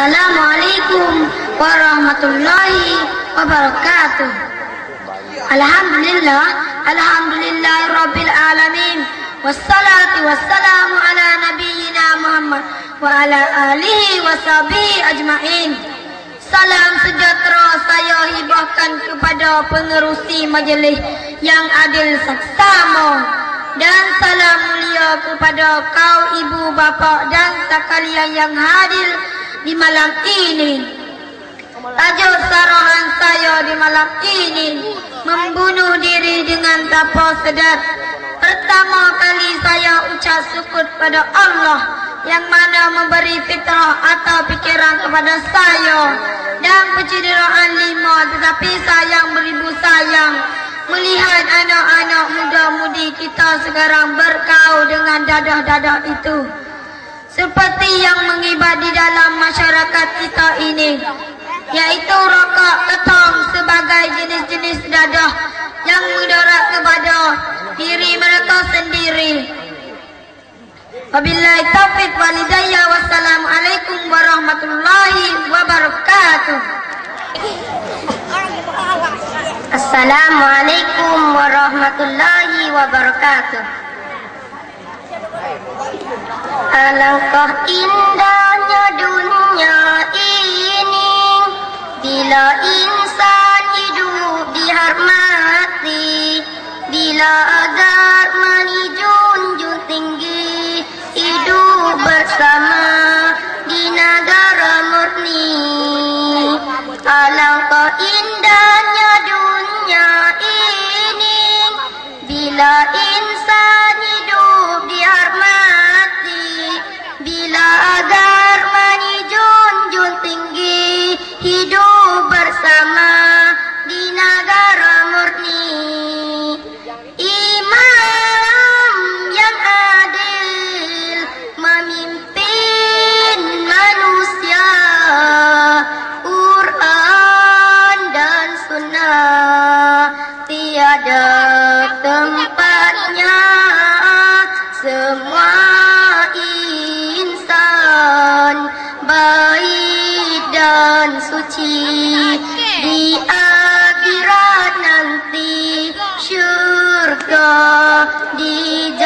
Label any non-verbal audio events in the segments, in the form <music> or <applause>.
Assalamualaikum warahmatullahi wabarakatuh. Alhamdulillah, alhamdulillah rabbil alamin. Wassalatu wassalamu ala nabiyyina Muhammad wa ala alihi wa sahbihi ajma'in. Salam sejahtera saya hibahkan kepada pengerusi majlis yang adil saksama dan salam mulia kepada kau ibu bapa dan sekalian yang hadir di malam ini. Tajuk sarahan saya di malam ini membunuh diri dengan tanpa sedar. Pertama kali saya ucap syukur pada Allah yang mana memberi fitrah atau pikiran kepada saya dan pencederaan lima tetapi sayang beribu sayang melihat anak-anak muda-mudi kita sekarang berkau dengan dadah-dadah itu. Seperti yang mengibat di dalam masyarakat kita ini. Yaitu rokok ketong sebagai jenis-jenis dadah yang mudarat kepada diri mereka sendiri. Wabillahi taufiq walidayya wassalamualaikum warahmatullahi wabarakatuh. Assalamualaikum warahmatullahi wabarakatuh. Alangkah indahnya dunia ini bila insan hidup dihormati, bila agar menjunjung tinggi hidup bersama di negara murni. Alangkah indahnya dunia ini bila insan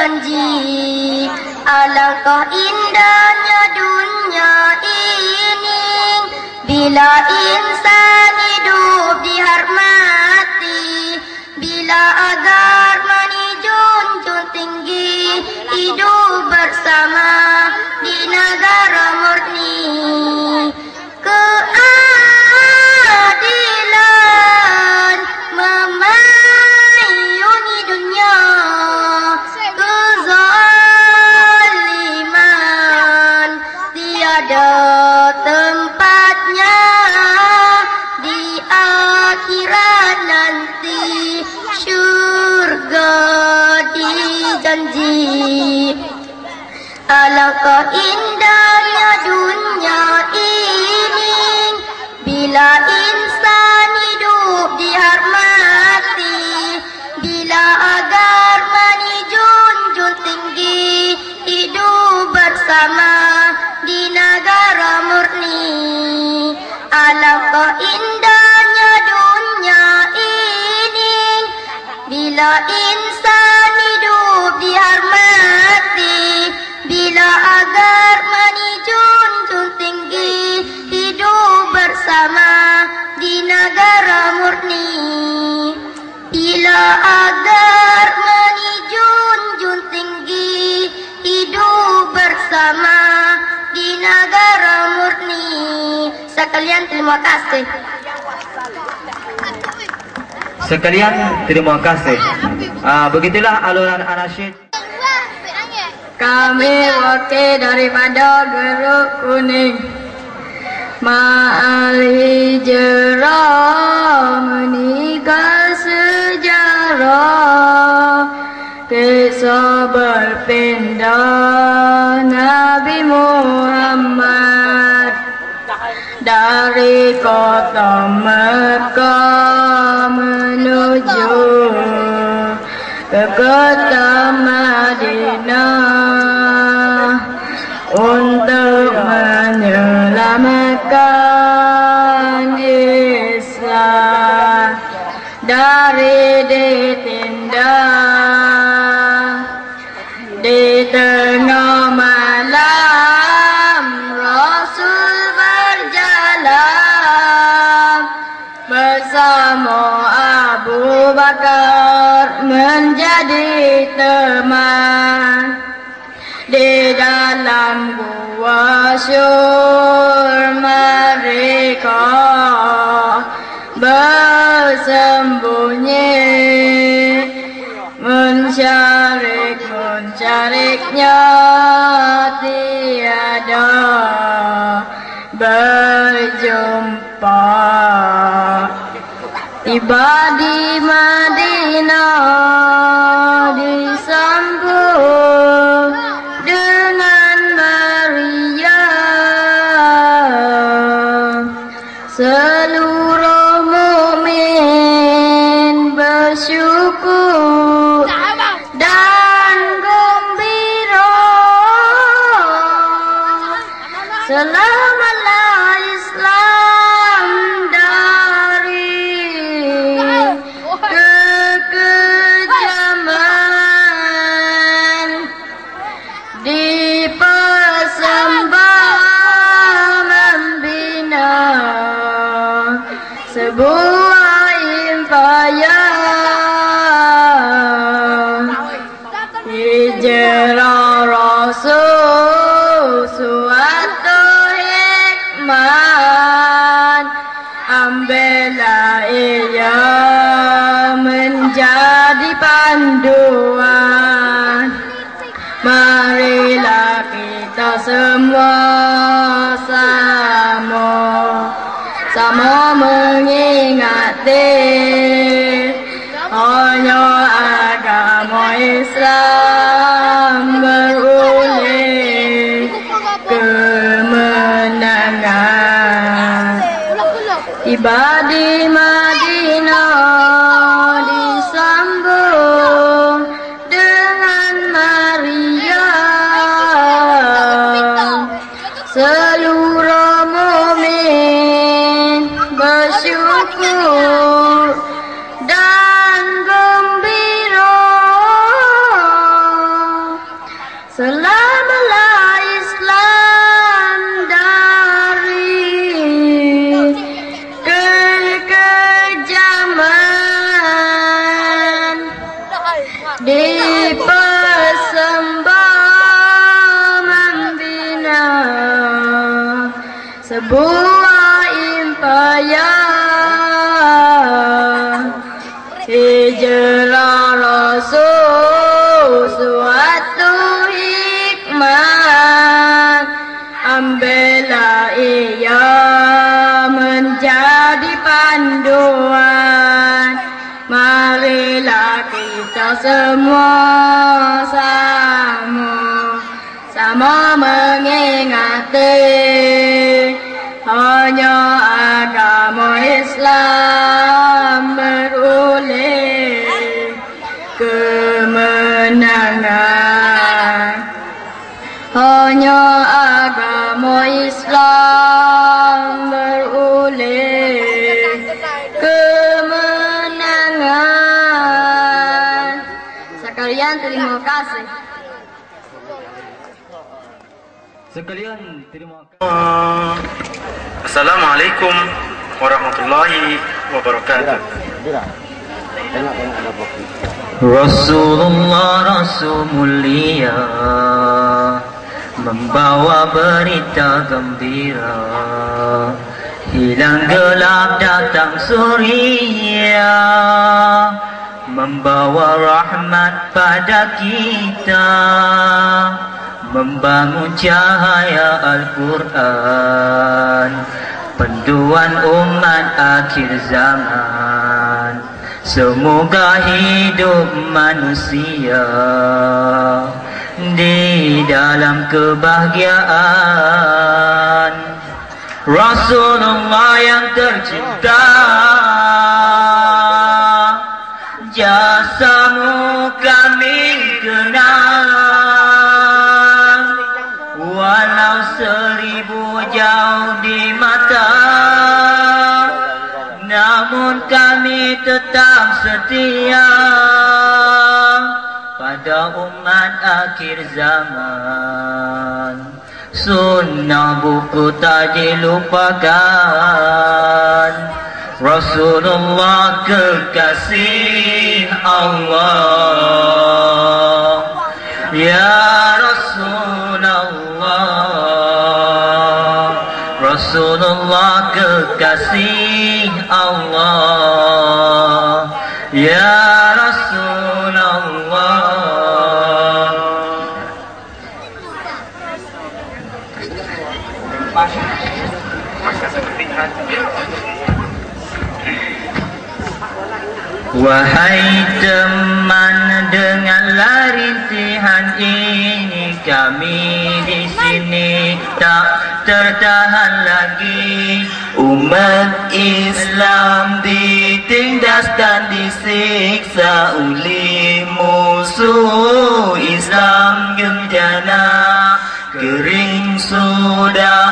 dijanji alangkah indahnya dunia ini bila insan hidup dihormati bila agar menjunjung tinggi hidup bersama di negara murni. Keadilan bersama di negara murni. Alangkah indahnya dunia ini bila insan hidup dihormati, bila agar menjunjung tinggi hidup bersama di negara murni. Bila agar bersama di negara murni. Sekalian terima kasih. Sekalian terima kasih. Ah, begitulah alunan anasyid. Kami wakil daripada Geruk Kuning Ma'al hijrah meninggal sejarah Kisah berpindah Nabi Muhammad. Dari kota Mekah menuju ke kota Madinah masyur mereka bersembunyi. Mencari mencariknya tiada berjumpa tiba di Madinah Sama mengingati Hanya agama Islam berulih kemenangan Tiba sama mengingati Sekalian terima kasih. Assalamualaikum warahmatullahi wabarakatuh. Rasulullah Rasul mulia Membawa berita gembira Hilang gelap datang suria Membawa rahmat pada kita Membangun cahaya Al-Quran. Penduan umat akhir zaman. Semoga hidup manusia di dalam kebahagiaan. Rasulullah yang tercinta Jasamu kami akhir zaman. Sunnah buku tak dilupakan. Rasulullah kekasih Allah. Ya Rasulullah. Rasulullah kekasih Allah. Ya Wahai teman dengarlah rintihan ini kami di sini tak tertahan lagi. Umat Islam ditindas dan disiksa oleh musuh Islam genjana Kering sudah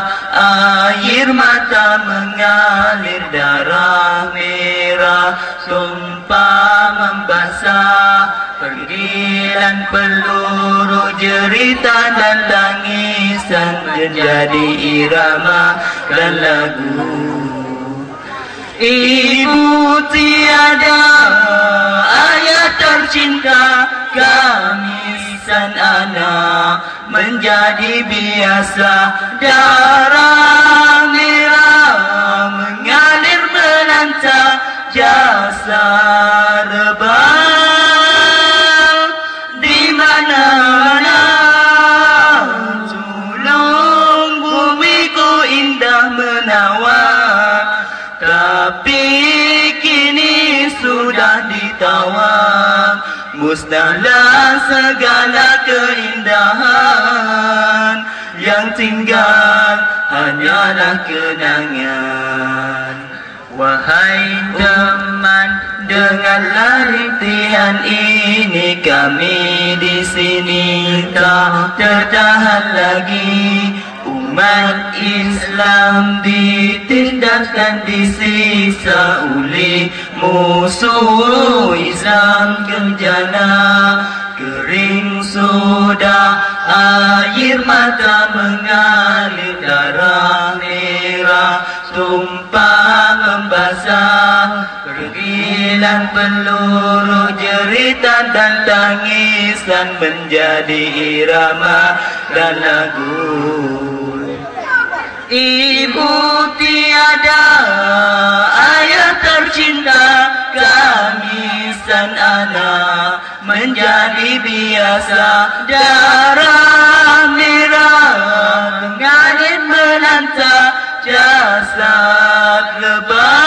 air mata mengalir darah merah. Tumpah membasah Pergilan peluru jerita dan tangisan. Menjadi irama dan lagu Ibu tiada ayah tercinta kami san anak menjadi biasa. Darah merah mengalir melantang jasa rebah Musnahlah segala keindahan Yang tinggal hanyalah kenangan. Wahai teman Dengarlah rintihan ini Kami di sini tak tertahan lagi Umat Islam ditindas dan disisa oleh musuh Islam genjana Kering sudah air mata mengalir darah merah Tumpah membasah. Pergilan peluru jeritan dan tangisan Menjadi irama dan lagu Ibu tiada ayah tercinta kami san anak menjadi biasa. Darah merah mengalir melantang jasad lebah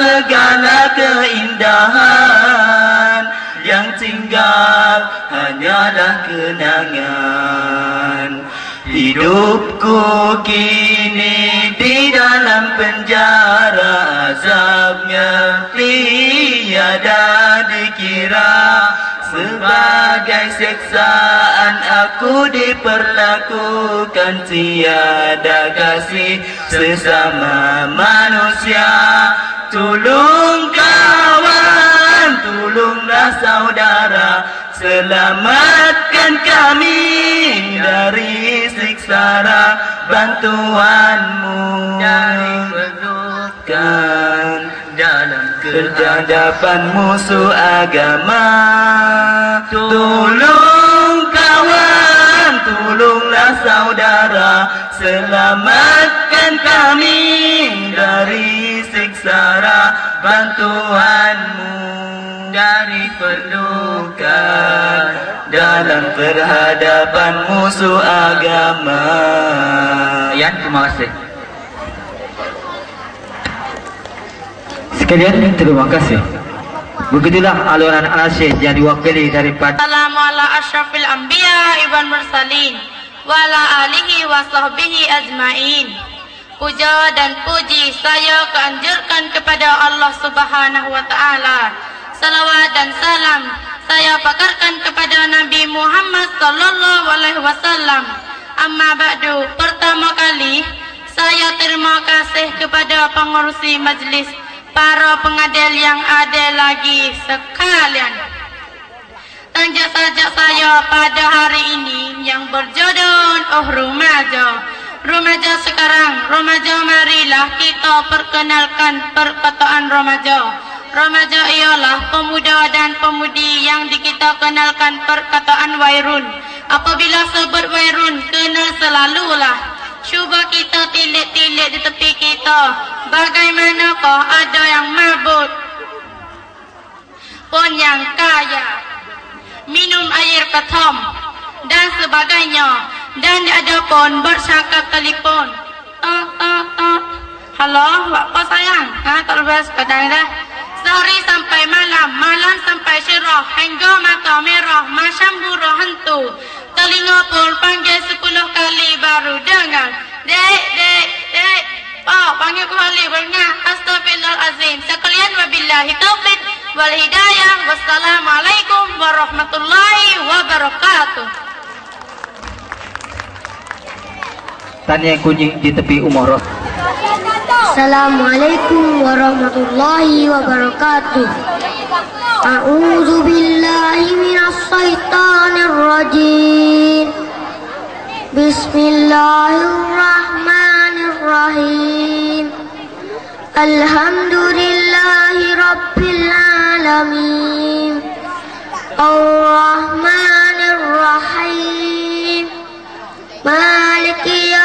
segala keindahan Yang tinggal hanyalah kenangan. Hidupku kini di dalam penjara Azabnya tiada dikira. Sebagai seksaan aku diperlakukan Tiada kasih sesama manusia Tolong kawan, tolonglah saudara. Selamatkan kami dari siksara bantuanmu. Dari kedudukan dalam kehadapan musuh agama tolong kawan tolonglah saudara. Selamatkan kami dari siksara bantuanmu dari pelukan dalam berhadapan musuh agama. Yan, terima kasih. Sekalian, terima kasih. Begitulah aluran asyik yang diwakili daripada Assalamu ala ashrafil anbiya iban mursalin wa ala alihi wa sahbihi. Puja dan puji saya keanjurkan kepada Allah Subhanahu wa taala. Salawat dan salam saya pakarkan kepada Nabi Muhammad sallallahu alaihi wasallam. Amma ba'du, pertama kali saya terima kasih kepada pengurusi majlis para pengadil yang ada lagi sekalian. Tanja saja saya pada hari ini yang berjodoh oh rumaja Remaja sekarang, remaja marilah kita perkenalkan perkataan remaja. Remaja ialah pemuda dan pemudi yang kita kenalkan perkataan wairun. Apabila sebut wairun, kenal selalulah. Cuba kita tilik-tilik di tepi kita. Bagaimanakah ada yang mabuk? Pun yang kaya. Minum air ketom dan sebagainya dan ada pun bercakap telefon. Uh, uh, uh. Halo, apa sayang? Ha, tak lepas kadang dah. Sehari sampai malam, malam sampai syirah, hingga mata merah, macam burung hantu. Telinga pun panggil sepuluh kali baru dengar. Dek, dek, dek. Pak, panggil kembali berengat. Astagfirullahalazim. Sekalian wabillahi taufiq wal hidayah. Wassalamualaikum warahmatullahi wabarakatuh. Tanya kunyit di tepi umar Assalamualaikum warahmatullahi wabarakatuh. A'udzu billahi minas syaitonir rajim. Bismillahirrahmanirrahim. Alhamdulillahi rabbil alamin. Ar-Rahmanir Rahim. Maliki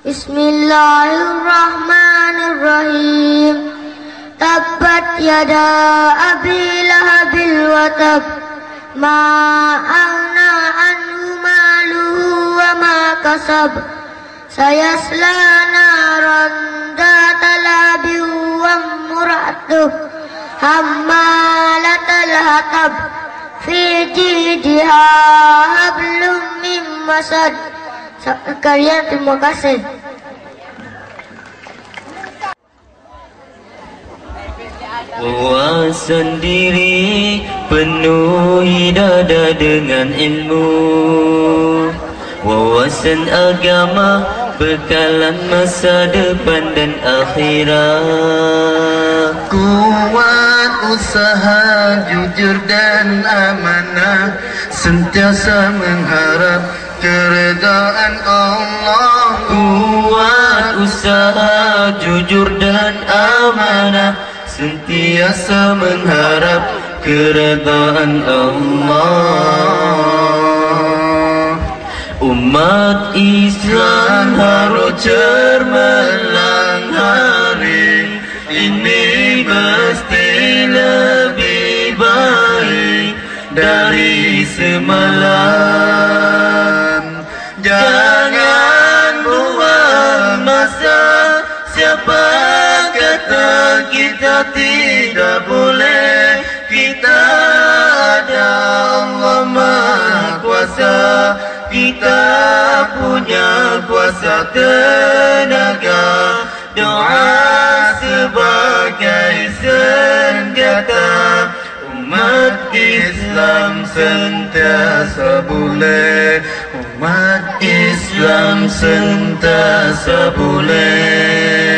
Bismillahirrahmanirrahim. Tabbat yada abi lahabil watab. Ma aghna anhu maluhu wa kasab. Sayasla naran data labi wa muratuh. Hammalatal hatab. Fi jidha hablum min masad. Kalian terima kasih. Wawasan diri penuhi dada dengan ilmu Wawasan agama bekalan masa depan dan akhirat Kuat usaha jujur dan amanah Sentiasa mengharap keredaan Allah Kuat usaha jujur dan amanah. Sentiasa mengharap keredaan Allah. Umat Islam harus cermelang hari Ini mesti lebih baik dari semalam kita tidak boleh. Kita ada Allah Maha Kuasa. Kita punya kuasa tenaga. Doa sebagai senjata. Umat Islam sentiasa boleh. Umat Islam sentiasa boleh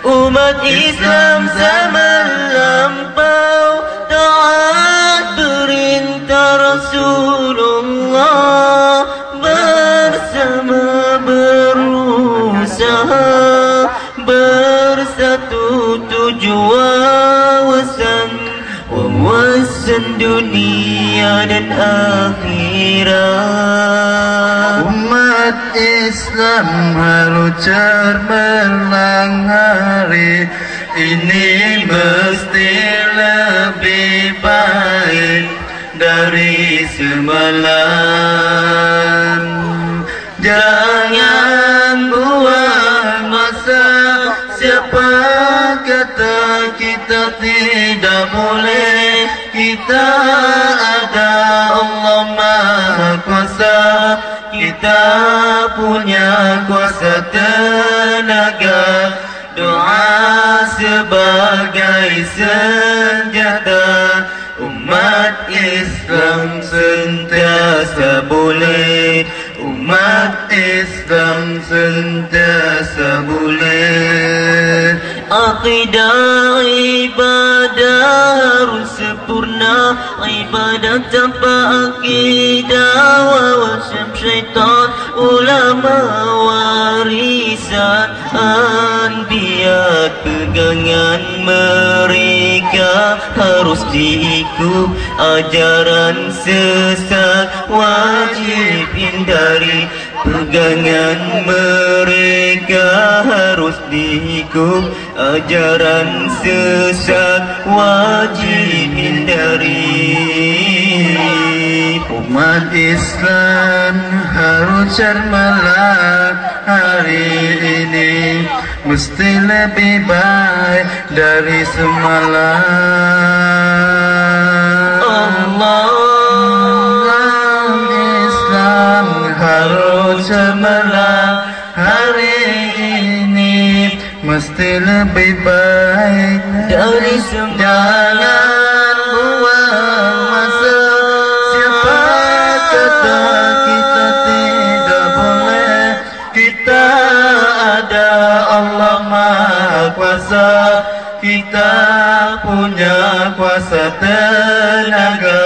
Umat Islam zaman lampau Taat perintah Rasulullah Bersama berusaha Bersatu tujuan wawasan Wawasan dunia dan akhirat. Umat Islam harus cermelang hari Ini mesti lebih baik dari semalam. Jangan buang masa. Siapa kata kita tidak boleh? Kita ada Allah Maha Kuasa Kita punya kuasa tenaga Doa sebagai senjata. Umat Islam sentiasa boleh Umat Islam sentiasa boleh. Aqidah ibadah harus sempurna Ibadah tanpa akidah Wawasan syaitan Ulama warisan. Anbiya pegangan mereka Harus diikut ajaran sesat. Wajib hindari pegangan mereka Harus diikut ajaran sesat. Wajib hindari Umat Islam harus cermelah hari ini. Mesti lebih baik dari semalam. Allah Umat Islam harus cermelah hari ini. Mesti lebih baik dari semalam Kuasa Kita punya kuasa tenaga.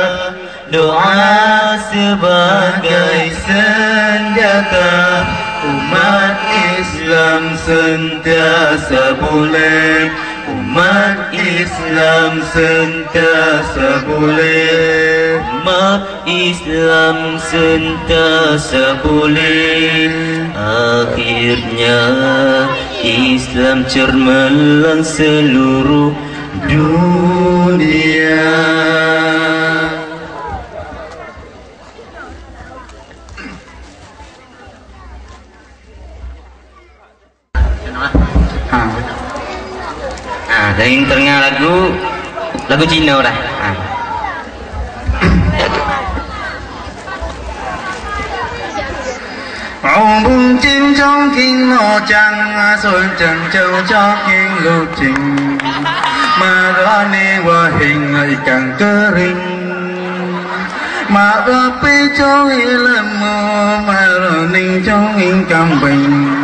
Doa sebagai senjata. Umat Islam sentiasa boleh. Umat Islam sentiasa boleh. Umat Islam sentiasa boleh. Akhirnya Islam cermelang seluruh dunia Ah, dari tengah lagu lagu Cina dah. Trong kinh lo chăng, xuân trần châu cho kinh lưu trình. Mà đó nê qua hình ngày càng cơ rinh. Mà đó bê cho hi lâm mô mà đó ninh cho hình cam bình.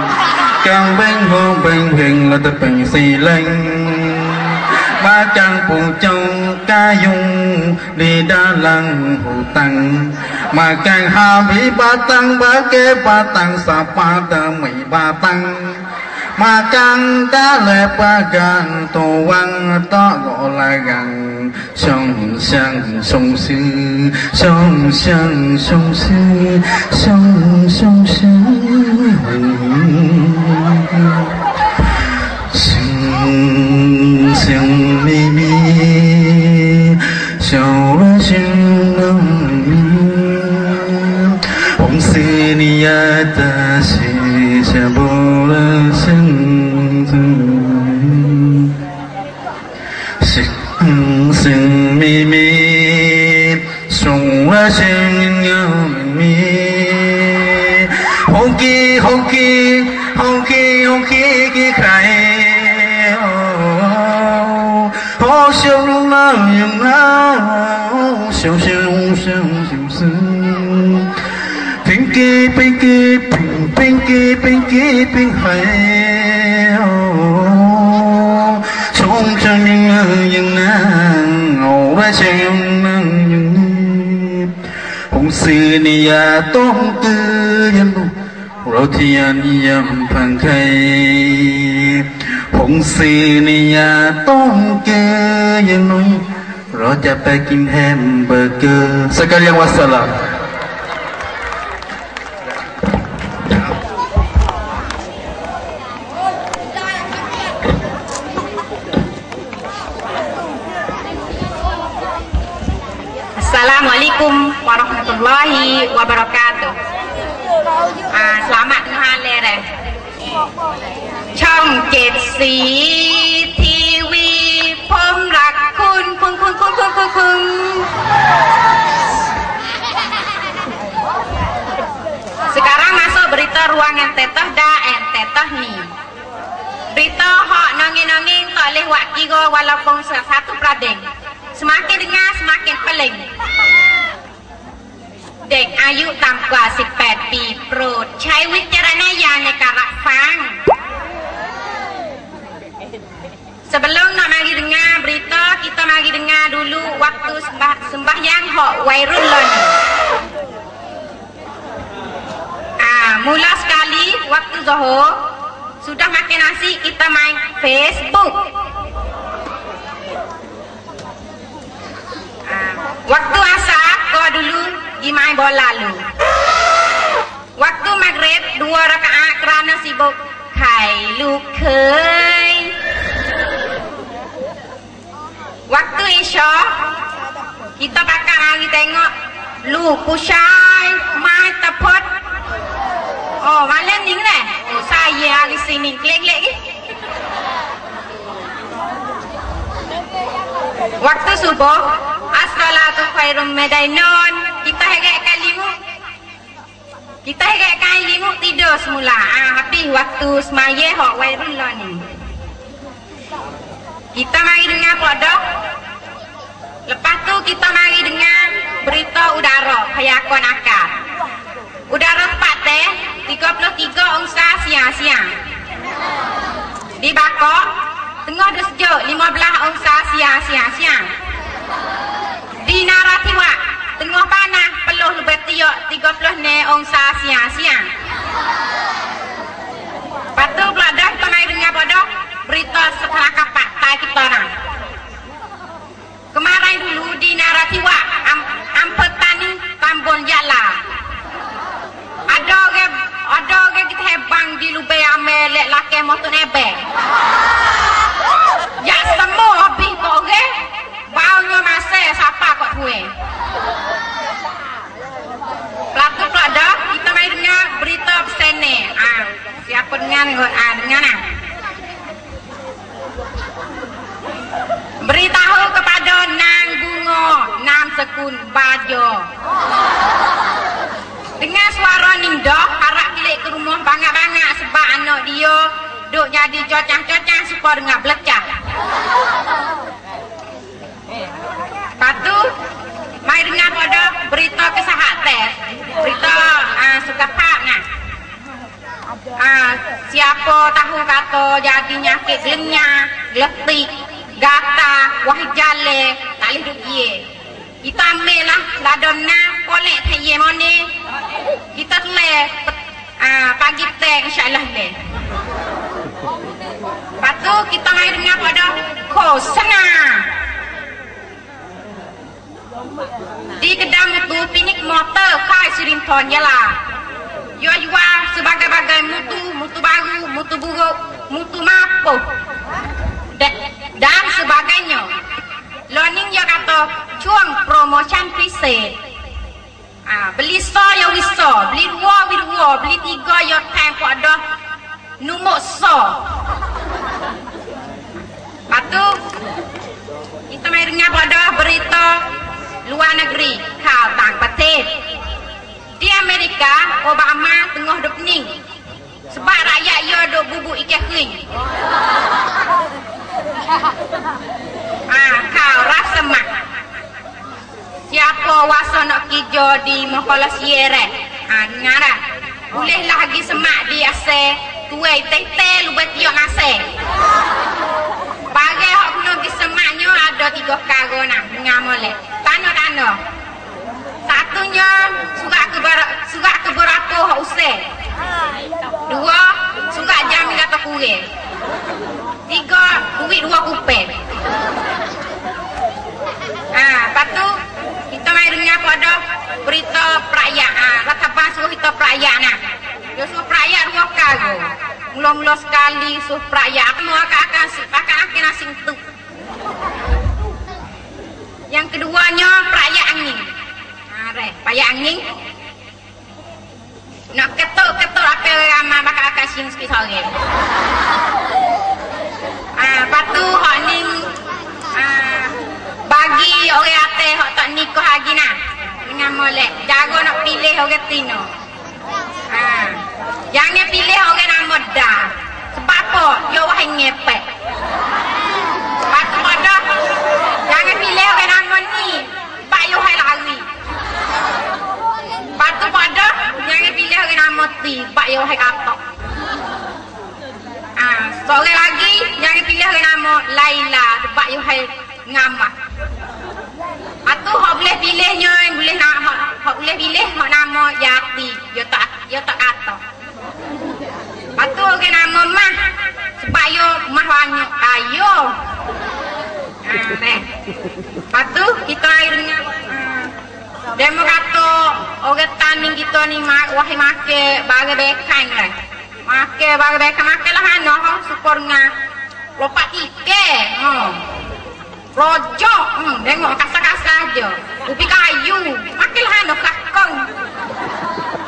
Cam bình hô bình hình là tập bình xì lanh ba trang phụ châu ca dung, đi đa lăng hồ tăng mà càng hà vi ba tăng, ba kê ba tăng, sa ba tờ mỹ ba tăng. Mà càng đã lệ ba gan tổ văn to gọi là gần. Sông sông sông sư sông sông sông sư sông sông sư sông sông mi mi sông sông Yeah, that's it. ต้องเตือนเราที่ยันยำพังไคผงซีนิยาต้องเกยังน้อเราจะไปกินแฮมเบอร์เกอร์สักการยังวัสลาม Sekarang masuk berita ruangan teteh da en teteh ni. Berita hak no angin-angin tak boleh buat kira walaupun satu pradeng. Semakin dengar semakin peling. Dek ayu tanpa 18 ปีโปรดใช้วิจารณญาณในการรับฟัง Sebelum nak mari dengar berita, kita mari dengar dulu waktu sembah, sembahyang hok Wairul Loni. Ah, mula sekali waktu Zohor, sudah makan nasi kita main Facebook. Ah, waktu asar kau dulu pergi main bola lu. Waktu maghrib dua rakaat kerana sibuk kai lu. Waktu Isya kita pakai lagi tengok lu pusai mai tepot. Oh, malam ni kan? Oh, saya di sini klik-klik ni. Waktu subuh, as-salatu khairum medainon. Kita hegat kalimu. Kita hegat kalimu tidur semula. Ah, habis waktu semaya hok wairun ni. Kita mari dengar pada Lepas tu kita mari dengar berita udara Hayakon akar Udara tepat teh 33 ongsa siang-siang Di Bakok Tengah dia sejuk 15 ongsa siang-siang-siang Di Naratiwak Tengah panas peluh lebih tiok 30 ne ongsa siang-siang Lepas tu pula dah mari dengar pada berita setelah kapak tai kita orang. Kemarin dulu di Naratiwa, am, Ampetani, Tambon Jala. Ada orang ada orang kita hebang di lubai amel laki motor nebe. Ya semua habis kok orang. Baunya masa siapa kok gue. Pelaku pula ada, kita main dengar berita pesene. Ah, siapa dengar ni? Ah, dengar nah. Beritahu kepada Nang Bungo Nam Sekun Bajo Dengan suara nindah Harap kilik ke rumah banyak-banyak Sebab anak dia Duk jadi cocang-cocang Supaya dengar belecah Lepas tu Mari dengar pada berita kesehatan Berita uh, suka pak nah. Ah, siapa tahu kata jadi nyakit lenyah, letik, gata, wah jale, tak boleh duduk. Kita ambil lah, ladona, kolek thaye mone. Kita le, ah, pagi teh insyaAllah le. Lepas tu kita main dengar pada kosana. Di kedai mutu pinik motor kai Sirinton lah. Yo jual sebagai-bagai mutu, mutu baru, mutu buruk, mutu mampu. Dan sebagainya. Learning dia kata, cuang promotion pisah. Ah, beli so ya wiso, beli dua wi dua, beli tiga ya time kok ada numuk so. Patu kita mai dengar pada berita luar negeri, kau tang patet. Di Amerika, Obama tengah duk pening. Sebab rakyat ia duk bubuk ikan kering. <laughs> Ah, kau rasa mak. Siapa wasa nak kerja di Mokala Sierra? Ah, dengar dah. Boleh lagi semak di ase tuai tete lubat tiok nase. Bagai hak guna di semaknya ada tiga karo nak dengar molek. Tano-tano. Satunya surat keber surat keberapa hak usai. Dua surat jamin kata kurang. Tiga duit dua kupet. Ah, dengar pada berita perayaan. Ratapan suruh kita perayaan nah. Dia suruh perayaan dua kali. Mula-mula sekali suruh perayaan. Kamu akan akan akan akan asing tu. Yang keduanya perayaan angin. Are, payah angin. Nak ketuk-ketuk apa ramai bakal akan sing sikit sore. Ah, patu hak ning ah bagi orang atas hok tak nikah lagi nah. Dengan molek, jago nak pilih orang tino. Ha. Jangan pilih orang nama dah. Sebab apa? Yo wah ngepek. Pak pada. Jangan pilih orang nama ni. Pak yo hai lari. Pak pada. Jangan pilih orang nama ti. Pak yo hai katok. Ah, ha. seorang lagi jangan pilih orang nama Laila sebab yo hai ngamak. Atu hok boleh pilihnya yang boleh nak hok, hok boleh pilih hok nama Yati. Yo tak yo tak katok. Patu ke nama mah yo mah banyak ayo. Ah, neh. Patu kita akhirnya ah, Demo kata orang tanding kita ni mak wahai make bagi bekan lah. Make bagi bekan make lah ano ha syukur nga. Lopak tike. Ha. Rojok. Hmm, tengok kasar-kasar aja. Upi kayu. Make lah ano kakong.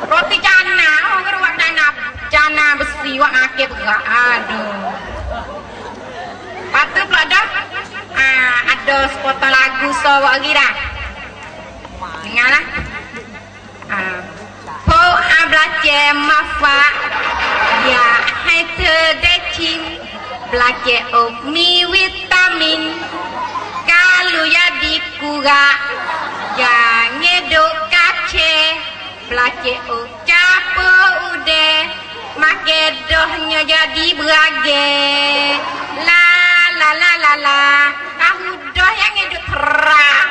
Roti jana. Oh, kira wak jana. Jana besi wak make berak. Aduh. Patut pula dah. Ah, ada sepotong lagu so wak dah. Dengar lah. Ah. Po belajar mafa ya hai terdekim belajar oh mi vitamin kalau ya dikura. Ya ngedok kace. Belajar oh capo ude. Make dohnya jadi berage. La la la la la. Tahu doh yang ngedok terang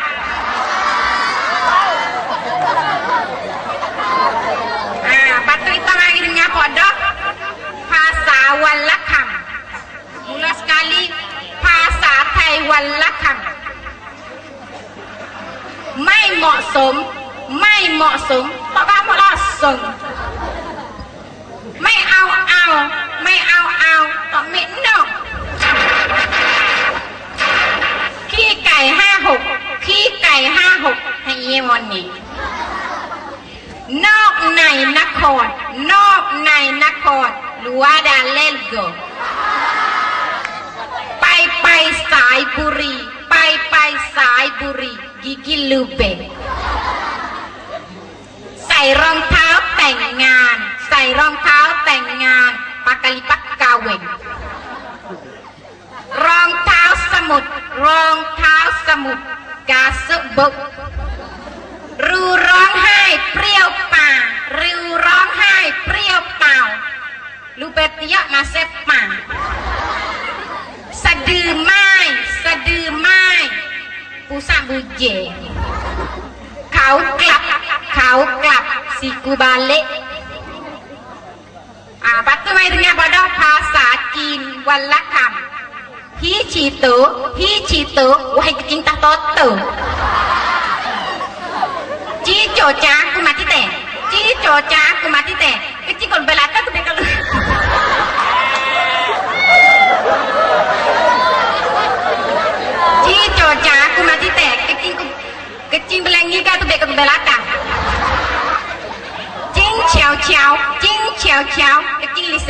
Ah, patut kita mari dengar pada Phasa walakam. Mula sekali Phasa Thai walakam. may mọ sớm may mọ sớm. Tọ ba mọ là sừng.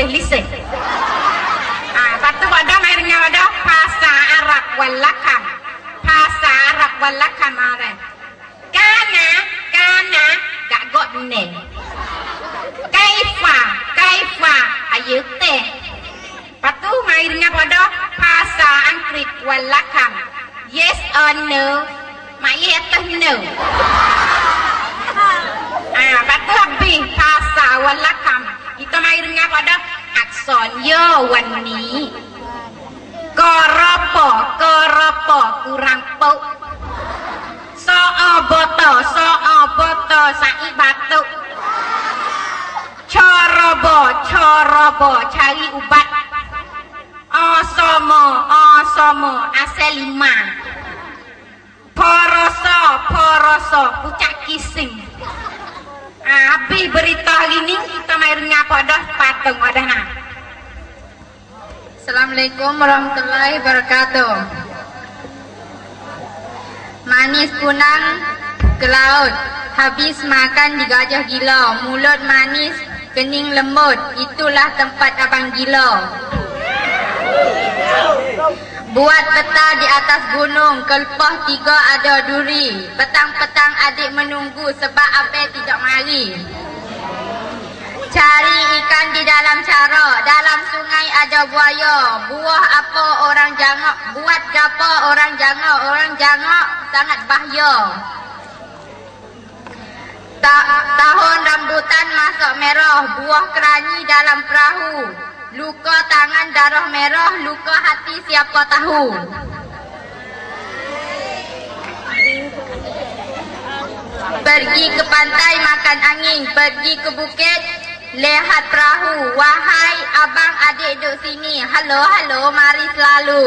Lisih. Ah, patu pada airnya ada bahasa Arab walakam. Bahasa Arab walakam ada. Kana, kana, gak got ne. Kaifa, kaifa, ayu teh. Patu mainnya pada bahasa Angkrit walakam. Yes or no? Mak ye atau no? Ah, patu habis bahasa walakam. Kita mairnya pada akson yo wani. Koropo, koropo, kurang pau. So oboto, so oboto, sai batu. Chorobo, chorobo, cari ubat. Osomo, osomo, aselima. Poroso, poroso, pucak kising. Habis berita hari ni, kita mari dengar pada patung wadah nak. Assalamualaikum warahmatullahi wabarakatuh. Manis punang ke laut. Habis makan di gajah gila. Mulut manis, kening lembut. Itulah tempat abang gila. Buat peta di atas gunung. Kelepah tiga ada duri. Petang-petang adik menunggu sebab abang tidak mari. Cari ikan di dalam carok. Dalam sungai ada buaya. Buah apa orang jangok. Buat gapo orang jangok. Orang jangok sangat bahaya. Ta tahun rambutan masuk merah, buah keranyi dalam perahu. Luka tangan darah merah, luka hati siapa tahu. Pergi ke pantai makan angin, pergi ke bukit lihat perahu. Wahai abang adik duduk sini, halo halo mari selalu.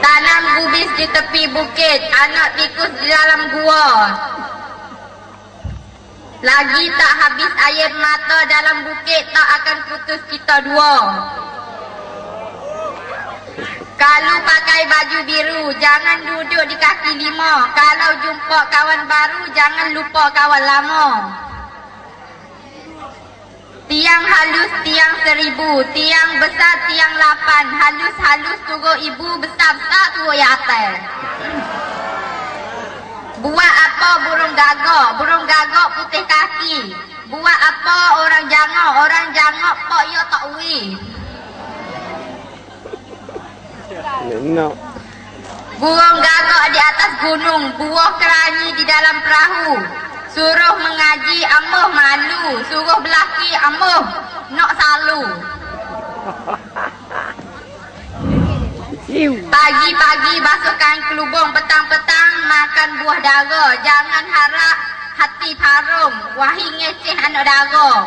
Tanam gubis di tepi bukit, anak tikus di dalam gua. Lagi tak habis air mata dalam bukit, tak akan putus kita dua. Kalau pakai baju biru, jangan duduk di kaki lima. Kalau jumpa kawan baru, jangan lupa kawan lama. Tiang halus, tiang seribu. Tiang besar, tiang lapan. Halus-halus turut ibu, besar-besar turut yatai. Buat burung gagak? Burung gagak putih kaki. Buat apa orang jangok? Orang jangok pok yo tak ui. Burung gagak di atas gunung, buah keranyi di dalam perahu. Suruh mengaji amuh malu, suruh belaki amuh nak salu. <laughs> Pagi-pagi basuhkan kelubung, petang-petang makan buah dara. Jangan harap hati tarung, wahai ngeceh anak dara.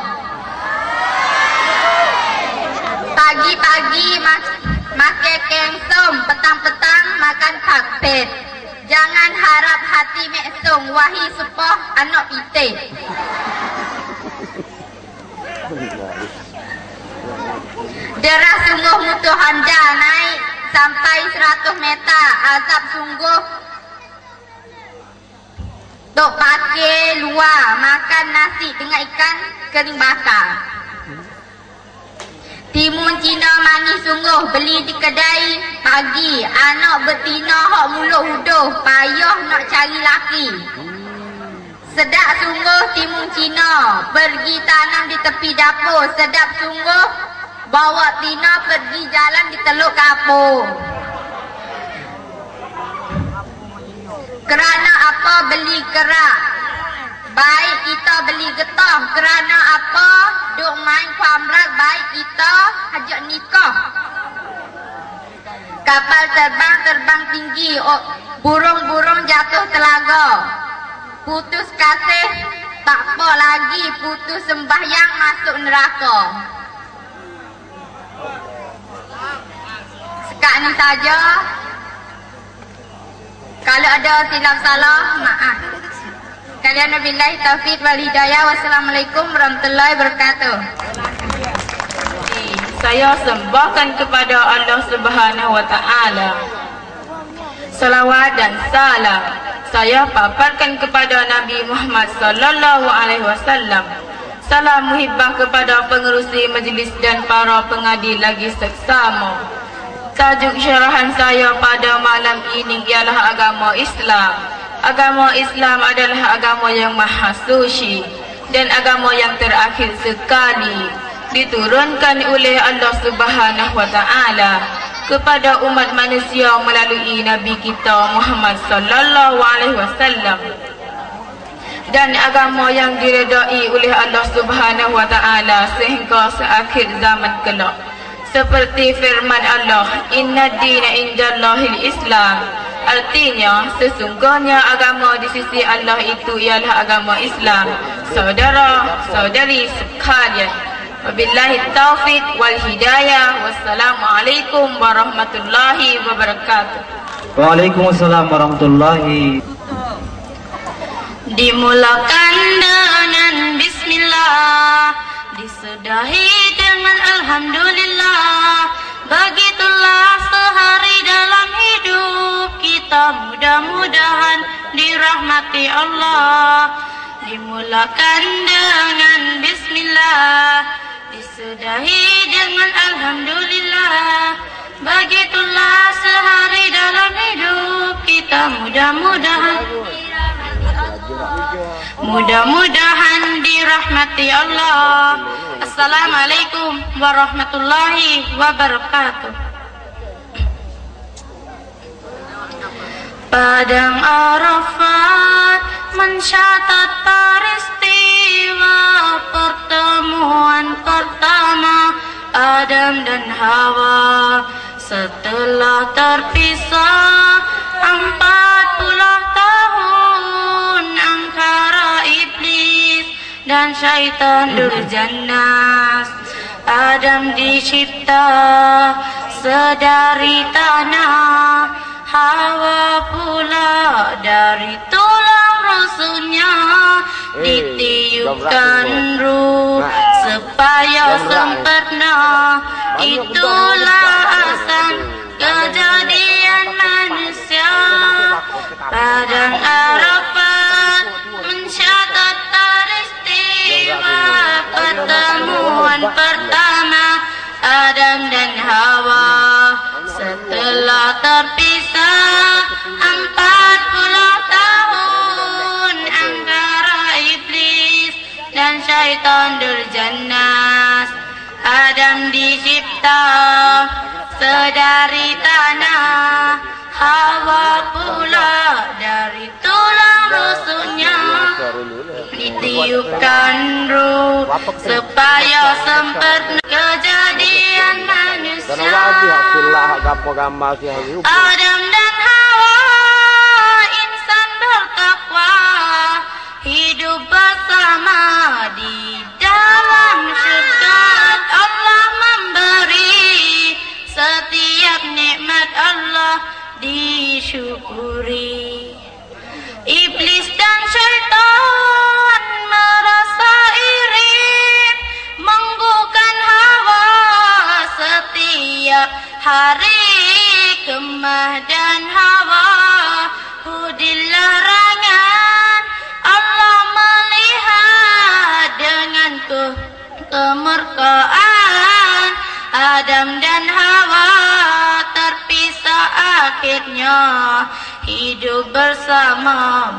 Pagi-pagi mak- makan kengsum, petang-petang makan kakpet. Jangan harap hati meksum, wahai sepah anak pitik. Derah sungguh mutu handa naik sampai 100 meter. Azab sungguh Tok pakai luar makan nasi dengan ikan kering bakar. Timun Cina manis sungguh beli di kedai pagi. Anak betina hok mulut huduh payah nak cari laki. Sedap sungguh timun Cina pergi tanam di tepi dapur. Sedap sungguh bawa Tina pergi jalan di teluk kapur. Kerana apa beli kerak? Baik kita beli getah. Kerana apa duk main kuamrak baik kita hajak nikah. Kapal terbang terbang tinggi. Oh, burung-burung jatuh telaga. Putus kasih tak apa lagi. Putus sembahyang masuk neraka. Sekat ni saja. Kalau ada silap salah, maaf. Kalian wabillahi taufiq wal hidayah. Wassalamualaikum warahmatullahi wabarakatuh. Saya sembahkan kepada Allah Subhanahu wa taala. Salawat dan salam saya paparkan kepada Nabi Muhammad sallallahu alaihi wasallam. Salam muhibbah kepada pengerusi majlis dan para pengadil lagi seksama. Tajuk syarahan saya pada malam ini ialah agama Islam. Agama Islam adalah agama yang maha suci dan agama yang terakhir sekali diturunkan oleh Allah Subhanahu wa taala kepada umat manusia melalui nabi kita Muhammad sallallahu alaihi wasallam dan agama yang diredai oleh Allah Subhanahu wa taala sehingga seakhir zaman kelak seperti firman Allah inna dina indallahil islam artinya sesungguhnya agama di sisi Allah itu ialah agama Islam. Saudara saudari sekalian wabillahi taufik wal hidayah. Wassalamualaikum warahmatullahi wabarakatuh. Waalaikumsalam warahmatullahi. Dimulakan dengan bismillah Disudahi dengan alhamdulillah Begitulah sehari dalam hidup kita Mudah-mudahan dirahmati Allah. Dimulakan dengan bismillah Disudahi dengan alhamdulillah Begitulah sehari dalam hidup kita Mudah-mudahan Mudah-mudahan dirahmati Allah. Assalamualaikum warahmatullahi wabarakatuh. Padang Arafat mencatat peristiwa pertemuan pertama Adam dan Hawa setelah terpisah syaitan durjanas Adam dicipta sedari tanah. Hawa pula dari tulang rusuknya ditiupkan ruh supaya sempurna. Itulah asal kejadian manusia. Padang Arafat pertama Adam dan Hawa. Setelah terpisah empat puluh tahun antara iblis dan syaitan durjanas. Adam dicipta sedari tanah Hawa pula dari tulang rusuknya ditiupkan ruh supaya sempurna kejadian manusia. Adam dan Hawa insan bertakwa hidup bersama di dalam syurga. Allah memberi setiap nikmat Allah disyukuri hari Kemah dan hawa Hudil larangan Allah melihat dengan ke kemurkaan Adam dan Hawa terpisah akhirnya. Hidup bersama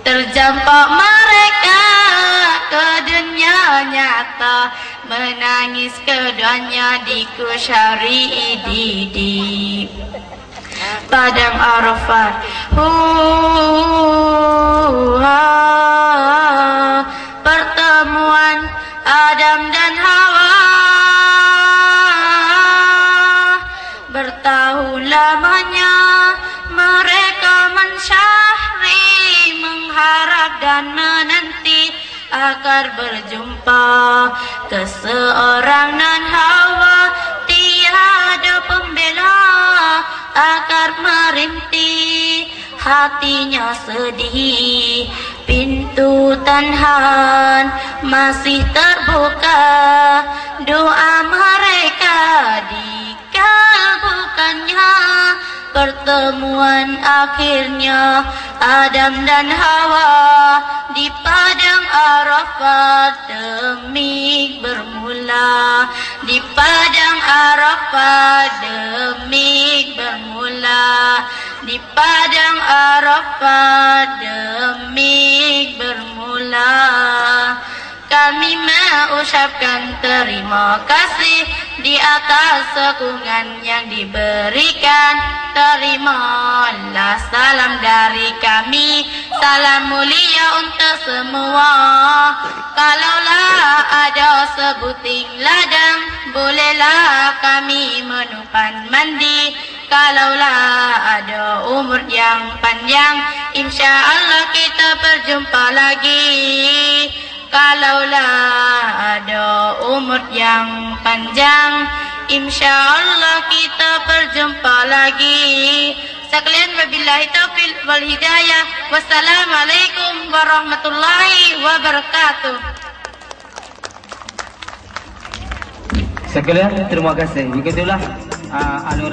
Terjampak mereka ke dunia nyata Menangis keduanya di kusyari ididi Padang Arafat Hu, ha, Pertemuan Adam dan Hawa agar berjumpa Ke seorang nan Hawa. Tiada pembela Agar merintih hatinya sedih. Pintu tanhan masih terbuka Doa mereka dikalbukannya Pertemuan akhirnya Adam dan Hawa Di padang Arafat demi bermula. Di padang Arafat demi bermula. Di padang Arafat demi bermula kami mengucapkan terima kasih di atas sokongan yang diberikan. Terimalah salam dari kami, salam mulia untuk semua. Kalaulah ada sebuting ladang, bolehlah kami menupan mandi. Kalaulah ada umur yang panjang, insya Allah kita berjumpa lagi. Kalaulah ada umur yang panjang Insya Allah kita berjumpa lagi. Sekalian wabillahi taufiq wal hidayah. Wassalamualaikum warahmatullahi wabarakatuh. Sekalian terima kasih. Begitulah uh, alur